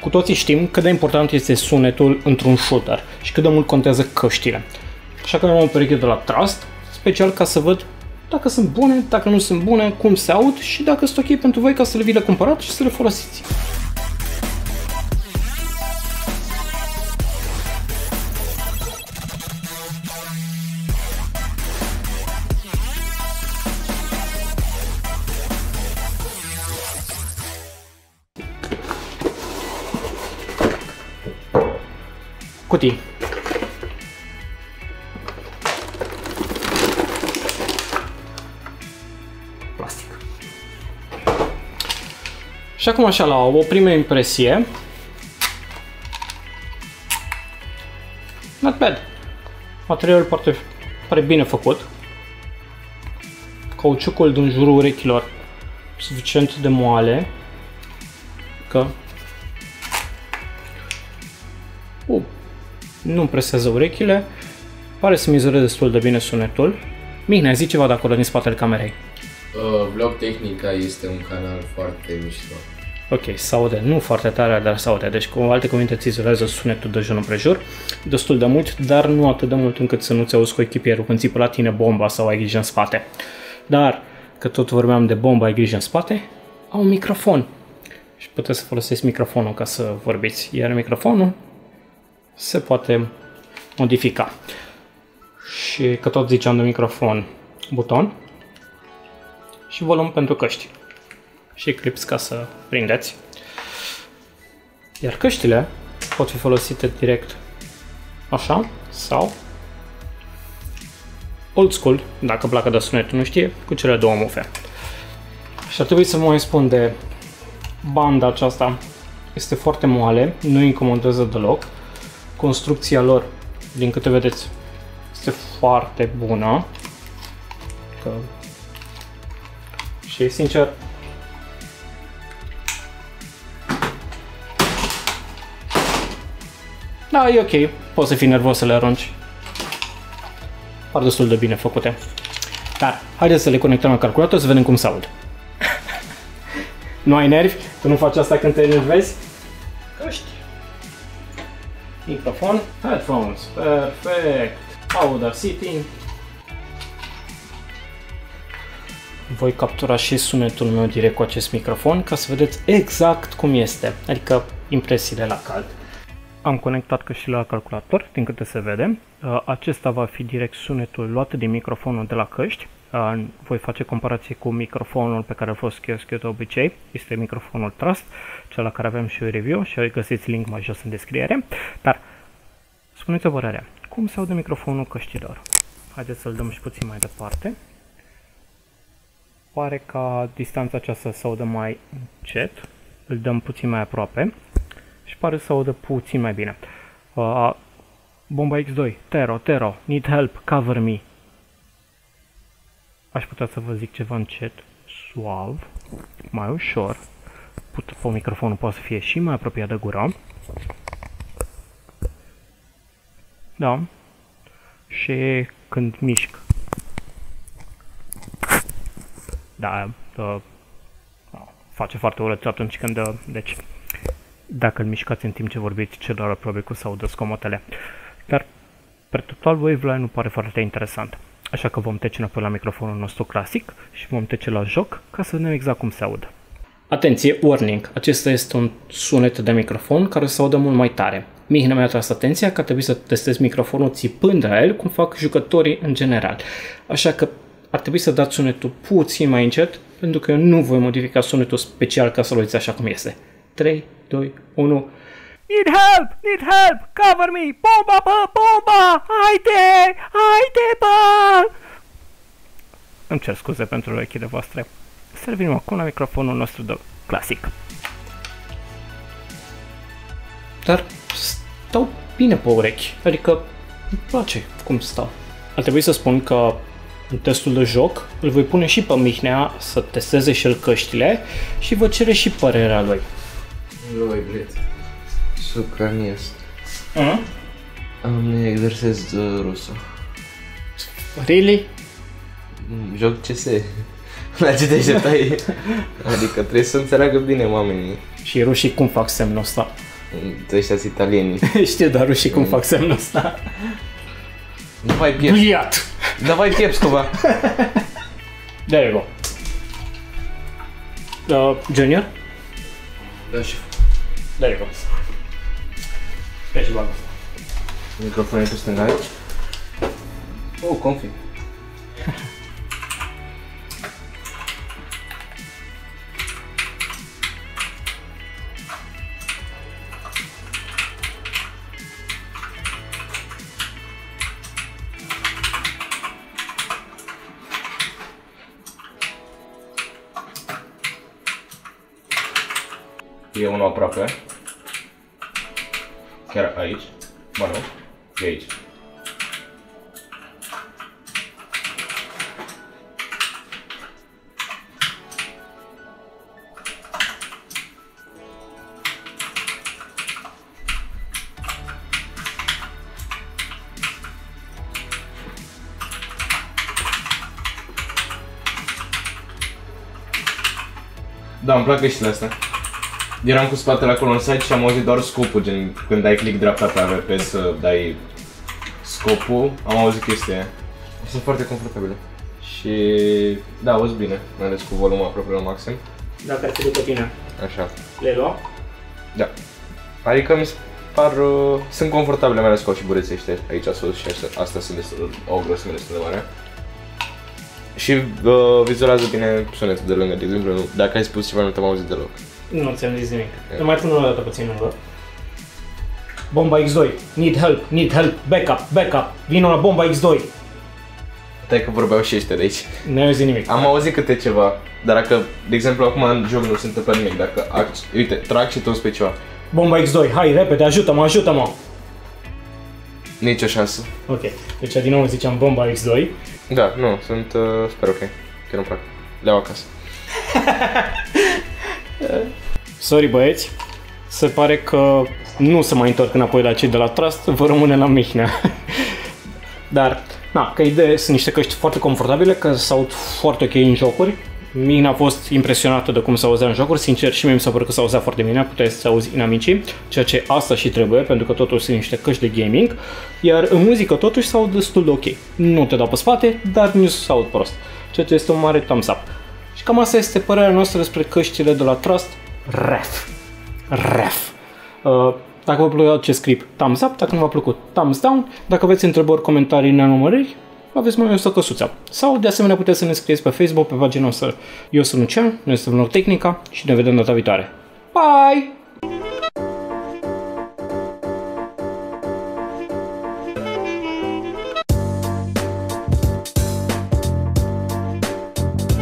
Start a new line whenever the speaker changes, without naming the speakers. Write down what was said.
Cu toții știm cât de important este sunetul într-un shooter și cât de mult contează căștile. Așa că am o pereche de la Trust, special ca să văd dacă sunt bune, dacă nu sunt bune, cum se aud și dacă sunt ok pentru voi ca să le vi le cumpărați și să le folosiți. Cutii. Plastic. Și acum așa, la o primă impresie. Not bad. Materialul foarte, pare bine făcut. Cauciucul din jurul urechilor suficient de moale. Că uh, nu presează urechile, pare să mizoreze destul de bine sunetul. Mihnea, zi ceva de acolo din spatele camerei.
Uh, Vlog Tehnica este un canal foarte mișto.
Ok, se aude, nu foarte tare, dar se aude. Deci, cu alte cuvinte, îți izolează sunetul de jur împrejur, destul de mult, dar nu atât de mult încât să nu-ți auzi cu echipierul când țipă la tine bomba sau ai grijă în spate. Dar, că tot vorbeam de bomba, ai grijă în spate, au un microfon. Și puteți să folosiți microfonul ca să vorbiți. Iar microfonul se poate modifica. Și că tot ziceam de microfon, buton și volum pentru căști și clips ca să prindeți. Iar căștile pot fi folosite direct așa sau old school, dacă placă de sunetul nu știe, cu cele două mufe. Și ar trebui să mai spun de banda aceasta. Este foarte moale, nu incomodează deloc. Construcția lor, din câte vedeți, este foarte bună. Că... Și sincer, Da, e ok. Poți să fii nervos să le arunci. Par destul de bine făcute. Dar, haideți să le conectăm la calculator să vedem cum se aud. nu ai nervi? Tu nu faci asta când te enervezi? Căști. Microfon. Headphones. Perfect. Audacity. Voi captura și sunetul meu direct cu acest microfon ca să vedeți exact cum este, adică impresiile la cald. Am conectat căștile la calculator, din câte se vede. Uh, acesta va fi direct sunetul luat din microfonul de la căști. Uh, voi face comparație cu microfonul pe care a fost eu de obicei. Este microfonul Trust, cel la care avem și o review și găsiți link mai jos în descriere. Dar, spuneți-o părerea, cum se aude microfonul căștilor? Haideți să-l dăm și puțin mai departe. Pare ca distanța aceasta să audă mai încet. Îl dăm puțin mai aproape și pare să audă puțin mai bine. Uh, bomba X2, Tero, Tero, need help, cover me. Aș putea să vă zic ceva încet, suav, mai ușor. Put, pe microfonul poate să fie și mai apropiat de gură. Da. Și când mișc. Da, uh, face foarte urât atunci când, uh, deci, dacă îl mișcați în timp ce vorbiți, celor probabil că să audă scomotele. Dar, per total, waveline nu pare foarte interesant. Așa că vom trece înapoi la microfonul nostru clasic și vom trece la joc ca să vedem exact cum se audă. Atenție, warning! Acesta este un sunet de microfon care se audă mult mai tare. Mihnea mi-a tras atenția că trebuie să testez microfonul țipând la el, cum fac jucătorii în general. Așa că ar trebui să dați sunetul puțin mai încet, pentru că eu nu voi modifica sunetul special ca să-l uiți așa cum este. 3, 2, 1. Need help! Need help! Cover me! Bomba, bă, bomba! Haide! Haide, bă! Îmi cer scuze pentru urechile voastre. Să revenim acum la microfonul nostru de clasic. Dar stau bine pe urechi, adică îmi place cum stau. Ar trebui să spun că în testul de joc îl voi pune și pe Mihnea să testeze și el căștile și vă cere și părerea lui.
Lui, blitz Сука, мест.
Uh?
А у меня exersez uh, rusul.
Really?
Mm, Joc CS. La ce te așteptai? adică trebuie să înțeleagă bine oamenii.
Și rușii cum fac semnul ăsta?
Ăștia sunt italieni.
Știu, dar rușii cum fac semnul ăsta.
Давай пепс.
Bliat!
Давай пепс, cumva.
There you go. Uh, junior?
Da, și
There you go. Pe și bagă.
Microfonul e pe stânga aici. Oh, comfy. E unul aproape. Chiar aici. Mă, nu. E aici. Da, îmi plac căștile astea. Eram cu spatele acolo în site și am auzit doar scopul, gen când dai click dreapta pe AVP să dai scopul, am auzit chestia aia. Și sunt foarte confortabile. Și da, auzi bine, mai ales cu volumul aproape la maxim.
Dacă ar fi după tine,
Așa.
le lua?
Da. Adică mi se par, uh, sunt confortabile, mai ales cu și bureții ăștia aici sus și astea, astea sunt destul, au o grosime destul de mare. Și uh, vizualează bine sunetul de lângă, de exemplu, nu- dacă ai spus ceva nu te-am auzit deloc.
Nu ți-am zis nimic. Te mai pun o dată puțin lungă. Bomba X2, need help, need help, backup, backup, vino la bomba X2.
Stai că vorbeau și ăștia de aici.
Nu ai auzit nimic.
Am auzit câte ceva, dar dacă, de exemplu, acum în joc nu se întâmplă nimic, dacă, ac- uite, trag și tu pe ceva,
Bomba X2, hai, repede, ajută-mă, ajută-mă!
nicio șansă.
Ok, deci din nou ziceam bomba X2.
Da, nu, sunt, uh, sper ok, că nu plac. Le-au acasă.
Sorry băieți, se pare că nu se mai întorc înapoi la cei de la Trust, vă rămâne la Mihnea. Dar, na, că idee sunt niște căști foarte confortabile, că se aud foarte ok în jocuri. Mihnea a fost impresionată de cum se auzea în jocuri, sincer și mie mi s-a părut că se auzea foarte bine, puteai să auzi inamicii, ceea ce asta și trebuie, pentru că totuși sunt niște căști de gaming, iar în muzică totuși se aud destul de ok. Nu te dau pe spate, dar nici se aud prost, ceea ce este un mare thumbs up. Și cam asta este părerea noastră despre căștile de la Trust Ref. Ref. Uh, dacă v-a plăcut acest script, thumbs up, dacă nu v-a plăcut, thumbs down. Dacă aveți întrebări, comentarii, neanumărări, aveți mai o căsuța. Sau, de asemenea, puteți să ne scrieți pe Facebook, pe pagina noastră Eu sunt Lucian, noi suntem Tehnica și ne vedem data viitoare. Bye!